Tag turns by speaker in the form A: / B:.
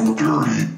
A: I'm dirty.